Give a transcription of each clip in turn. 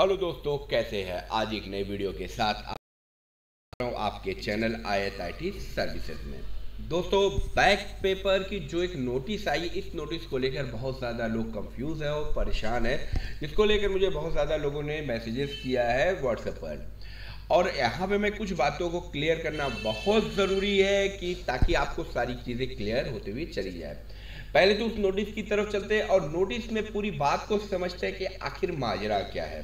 Hello दोस्तों, कैसे हैं? आज एक नई वीडियो के साथ आपके channel I S I T services में। दोस्तों, बैक पेपर की जो एक नोटिस आई, इस नोटिस को लेकर बहुत ज़्यादा लोग कंफ्यूज है और परेशान है। जिसको लेकर मुझे बहुत ज़्यादा लोगों ने मैसेजेस किया है व्हाट्सएप पर। और यहाँ पे मैं कुछ बातों को क्लियर करना बहुत ज़रूरी है कि ताकि आपको सारी चीज़ें क्लियर होते हुए चली जाए। पहले तो उस नोटिस की तरफ़ चलते हैं और नोटिस में पूरी बात को समझते हैं कि आखिर माजरा क्या है।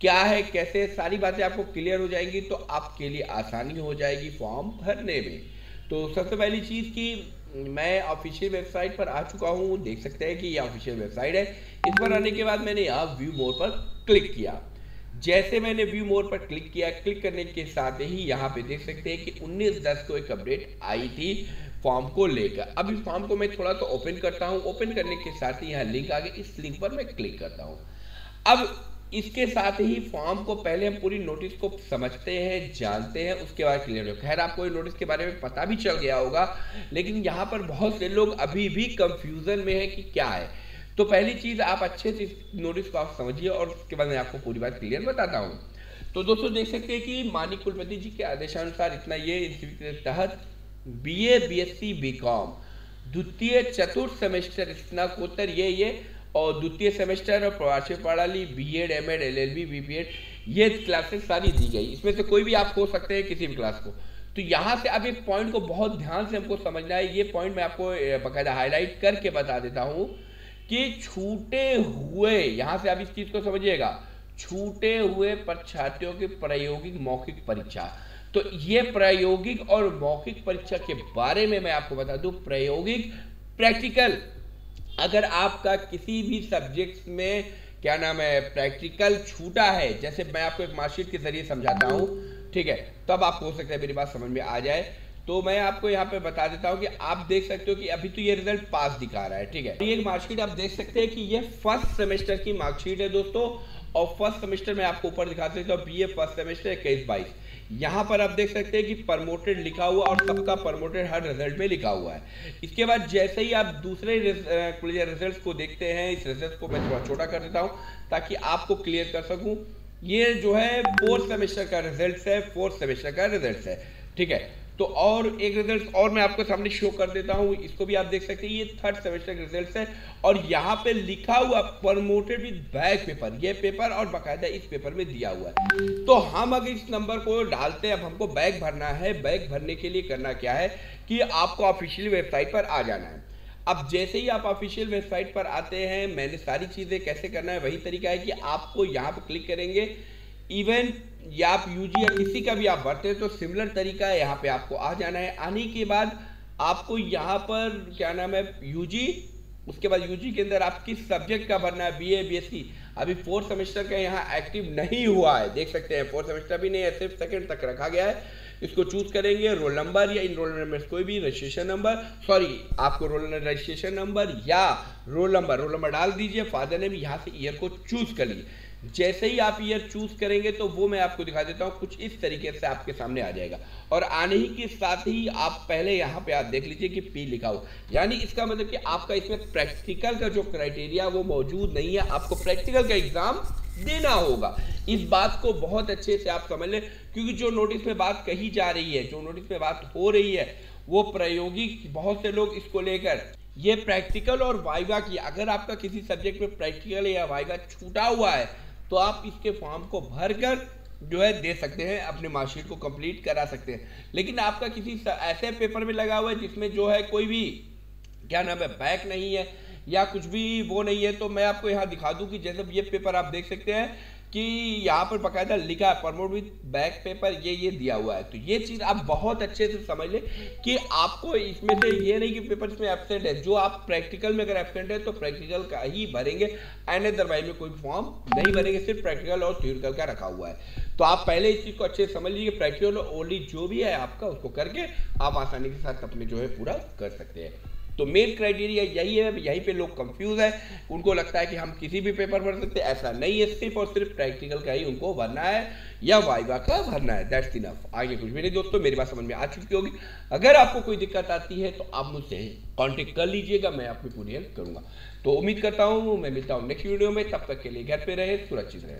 क्या है, कैसे, सारी बातें आपको क्लियर हो जाएँगी तो आपके लिए आसानी हो जाएगी फॉर्म भरने में। तो सबसे पहली चीज़ कि मैं ऑफिशियल वेबसाइट पर आ चुका हूँ, देख सकते हैं कि ये ऑफिशियल वेबसाइट है। इस पर आने के बाद मैंने यहाँ व्यू मोर पर क्लिक किया। जैसे मैंने व्यू मोर पर क्लिक किया क्लिक करने के साथ ही यहाँ पे देख सकते हैं कि 19 दस को एक अपडेट आई थी फॉर्म को लेकर। अब इस फॉर्म को मैं थोड़ा सा ओपन करता हूँ। ओपन करने के साथ ही यहाँ लिंक आ गया। इस लिंक पर मैं क्लिक करता हूँ। अब इसके साथ ही फॉर्म को पहले हम पूरी नोटिस को समझते हैं, जानते हैं, उसके बाद क्लियर हो खैर, आपको ये नोटिस के बारे में पता भी चल गया होगा, लेकिन यहाँ पर बहुत से लोग अभी भी कंफ्यूजन में है कि क्या है। तो पहली चीज़ आप अच्छे से नोटिस को आप समझिए और उसके बाद मैं आपको पूरी बात क्लियर बताता हूँ। तो दोस्तों, देख सकते हैं कि मानिक कुलपति जी के आदेशानुसार इतना ये के तहत B A B S C B com द्वितीय चतुर्थ सेमेस्टर स्नाकोत्तर ये ये और द्वितीय सेमेस्टर और प्रवासी प्रणाली B Ed M Ed L L B B P Ed ये क्लासेस सारी दी गई। इसमें से कोई भी आप हो सकते हैं किसी भी क्लास को। तो यहाँ से अब एक पॉइंट को बहुत ध्यान से हमको समझना है। ये पॉइंट मैं आपको बाकायदा हाईलाइट करके बता देता हूँ कि छूटे हुए, यहाँ से आप इस चीज़ को समझिएगा, छूटे हुए परीक्षार्थियों की प्रायोगिक मौखिक परीक्षा। तो ये प्रायोगिक और मौखिक परीक्षा के बारे में मैं आपको बता दूँ। प्रायोगिक प्रैक्टिकल अगर आपका किसी भी सब्जेक्ट में, क्या नाम है प्रैक्टिकल छूटा है, जैसे मैं आपको एक मार्कशीट के ज़रिए समझाता हूँ, ठीक है, तब आप हो सकता है मेरी बात समझ में आ जाए। तो मैं आपको यहाँ पे बता देता हूँ कि आप देख सकते हो कि अभी तो ये रिज़ल्ट पास दिखा रहा है, ठीक है। ये मार्कशीट आप देख सकते हैं कि ये फ़र्स्ट सेमेस्टर की मार्कशीट है दोस्तों और फ़र्स्ट सेमेस्टर में आपको ऊपर दिखा देता हूँ बी ए फ़र्स्ट सेमेस्टर इक्कीस, बाईस। यहाँ पर आप देख सकते हैं कि प्रमोटेड लिखा हुआ और सबका प्रमोटेड हर रिज़ल्ट में लिखा हुआ है। इसके बाद जैसे ही आप दूसरे रिज़ल्ट को देखते हैं, इस रिज़ल्ट को मैं थोड़ा छोटा कर देता हूँ, ताकि आपको क्लियर कर सकूँ। ये जो है फोर्थ सेमेस्टर का रिज़ल्ट है फोर्थ सेमेस्टर का रिज़ल्ट है। ठीक है? तो और एक रिज़ल्ट और मैं आपको सामने शो कर देता हूँ। इसको भी आप देख सकते हैं, ये थर्ड सेमेस्टर के रिज़ल्ट है। और यहाँ पे लिखा हुआ प्रमोटेड विद बैक पेपर ये पेपर और बाकायदा इस पेपर में दिया हुआ है। तो हम अगर इस नंबर को डालते हैं, अब हमको बैग भरना है। बैग भरने के लिए करना क्या है कि आपको ऑफिशियल वेबसाइट पर आ जाना है। अब जैसे ही आप ऑफिशियल वेबसाइट पर आते हैं, मैंने सारी चीज़ें कैसे करना है, वही तरीका है कि आपको यहाँ पर क्लिक करेंगे। इवन या आप यूजी या किसी का भी आप भरते हैं तो सिमिलर तरीका यहाँ पे आपको आ जाना है। आने के बाद आपको यहाँ पर, क्या नाम है यूजी उसके बाद यूजी के अंदर आप किस सब्जेक्ट का भरना है B A B S C अभी फोर्थ सेमेस्टर का यहाँ एक्टिव नहीं हुआ है, देख सकते हैं फोर्थ सेमेस्टर भी नहीं है, सिर्फ़ सेकेंड तक रखा गया है। इसको चूज़ करेंगे रोल नंबर या इन रोल नंबर कोई भी रजिस्ट्रेशन नंबर सॉरी आपको रोल रजिस्ट्रेशन नंबर या रोल नंबर रोल नंबर डाल दीजिए फादर ने भी यहाँ से ईयर को चूज़ कर लीजिए जैसे ही आप ईयर चूज़ करेंगे तो वो मैं आपको दिखा देता हूँ, कुछ इस तरीके से आपके सामने आ जाएगा। और आने ही के साथ ही आप पहले यहाँ पे आप देख लीजिए कि पी लिखा हो यानी इसका मतलब कि आपका इसमें प्रैक्टिकल का जो क्राइटेरिया वो मौजूद नहीं है, आपको प्रैक्टिकल का एग्ज़ाम देना होगा। इस बात को बहुत अच्छे से आप समझ लें, क्योंकि जो नोटिस में बात कही जा रही है, जो नोटिस में बात हो रही है, वो प्रायोगिक बहुत से लोग इसको लेकर। ये प्रैक्टिकल और वाइवा की, अगर आपका किसी सब्जेक्ट में प्रैक्टिकल या वाइवा छूटा हुआ है तो आप इसके फॉर्म को भर कर जो है दे सकते हैं, अपने मार्कशीट को कंप्लीट करा सकते हैं। लेकिन आपका किसी ऐसे पेपर में लगा हुआ है जिसमें जो है कोई भी, क्या नाम है बैक नहीं है। या कुछ भी वो नहीं है तो मैं आपको यहाँ दिखा दूँ कि जैसे ये पेपर आप देख सकते हैं कि यहाँ पर बकायदा लिखा है प्रमोट विथ बैक पेपर ये ये दिया हुआ है। तो ये चीज़ आप बहुत अच्छे से समझ लें कि आपको इसमें से ये नहीं कि पेपर इसमें एबसेंट है। जो आप प्रैक्टिकल में अगर एबसेंट है तो प्रैक्टिकल का ही भरेंगे एंड अदरवाइज़ में कोई फॉर्म नहीं भरेंगे, सिर्फ़ प्रैक्टिकल और थ्योरिकल का रखा हुआ है। तो आप पहले इस चीज़ को अच्छे से समझ लीजिए प्रैक्टिकल ओनली जो भी है आपका, उसको करके आप आसानी के साथ अपने जो है पूरा कर सकते हैं। तो मेन क्राइटेरिया यही है, यहीं पे लोग कंफ्यूज है। उनको लगता है कि हम किसी भी पेपर भर सकते हैं। ऐसा नहीं है, सिर्फ़ और सिर्फ़ प्रैक्टिकल का ही उनको भरना है, या वाइवा का भरना है। दैट्स इनफ आगे कुछ भी नहीं, दोस्तों, मेरी बात समझ में आ चुकी होगी। अगर आपको कोई दिक्कत आती है तो आप मुझसे कॉन्टेक्ट कर लीजिएगा, मैं आपकी पूरी हेल्प करूँगा। तो उम्मीद करता हूँ, मैं मिलता हूँ नेक्स्ट वीडियो में। तब तक के लिए घर पे रहे, सुरक्षित रहे।